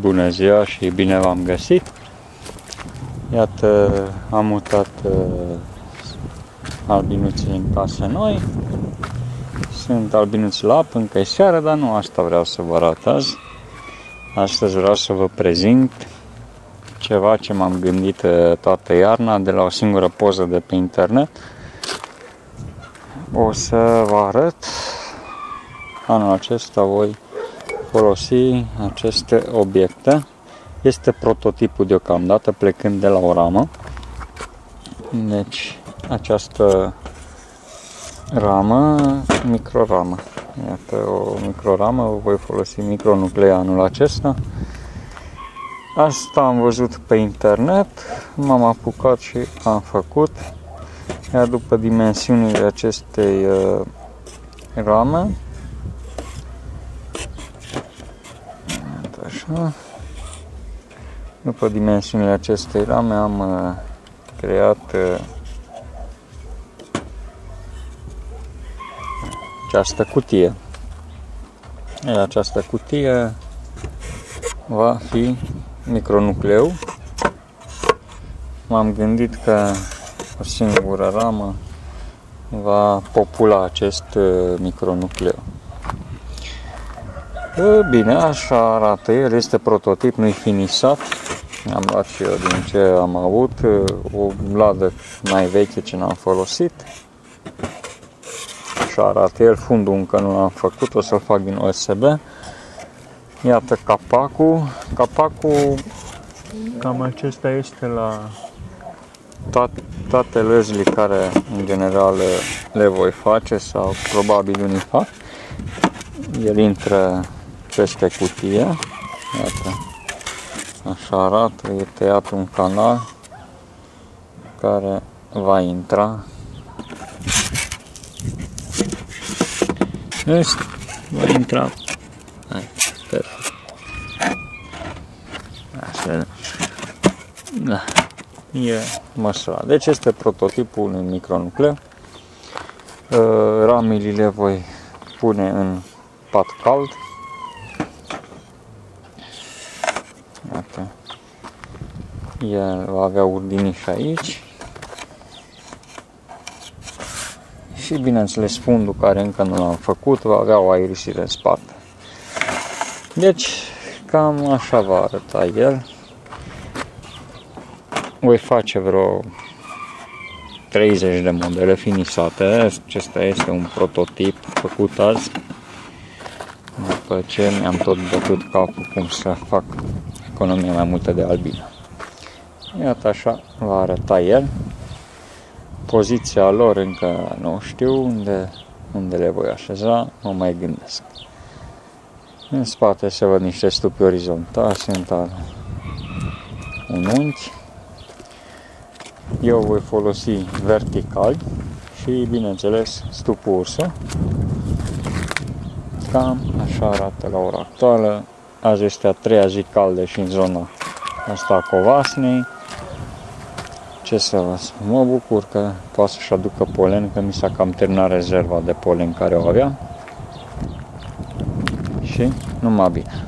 Bună ziua și bine v-am găsit! Iată, am mutat uh, albinuții în casă noi. Sunt albinuți la apă, încă e seară, dar nu asta vreau să vă arăt azi. Astăzi vreau să vă prezint ceva ce m-am gândit uh, toată iarna de la o singură poză de pe internet. O să vă arăt anul acesta voi folosi aceste obiecte. Este prototipul deocamdată plecând de la o ramă. Deci această ramă, microramă. Iată o microramă, voi folosi micronuclei anul acesta. Asta am văzut pe internet, m-am apucat și am făcut. Iar după dimensiunile acestei uh, rame, așa, după dimensiunile acestei rame am uh, creat uh, această cutie. Iar această cutie va fi micronucleu. M-am gândit că o singură ramă va popula acest uh, micronucleu. Bine, așa arată el, este prototip, nu-i finisat. Am luat și eu din ce am avut, o ladă mai veche ce n-am folosit. Așa arată el, fundul încă nu l-am făcut, o să-l fac din OSB. Iată capacul, capacul cam acesta este la toate, toate lăzile care în general le voi face sau probabil unii fac. El intră peste cutie. Iată. Așa arată, e tăiat un canal care va intra. Este, va intra. Hai, perfect. Așa, da. E măsura. Deci este prototipul unui micronucleu. Uh, ramilile voi pune în pat cald El va avea urdiniș aici. Și bineînțeles fundul care încă nu l-am făcut va avea o aerisire în spate. Deci cam așa va arăta el. Voi face vreo 30 de modele finisate. Acesta este un prototip făcut azi. După ce mi-am tot bătut capul cum să fac economie mai multă de albină. Iată așa va arăta el. Poziția lor încă nu știu unde, unde le voi așeza, mă mai gândesc. În spate se văd niște stupi orizontali, sunt al unchi. Eu voi folosi vertical și, bineînțeles, stupul ursă. Cam așa arată la ora actuală Azi este a treia zi caldă și în zona asta a Covasnei. Ce să vă spun, mă bucur că poate să-și aducă polen, că mi s-a cam terminat rezerva de polen care o avea. Și numai bine.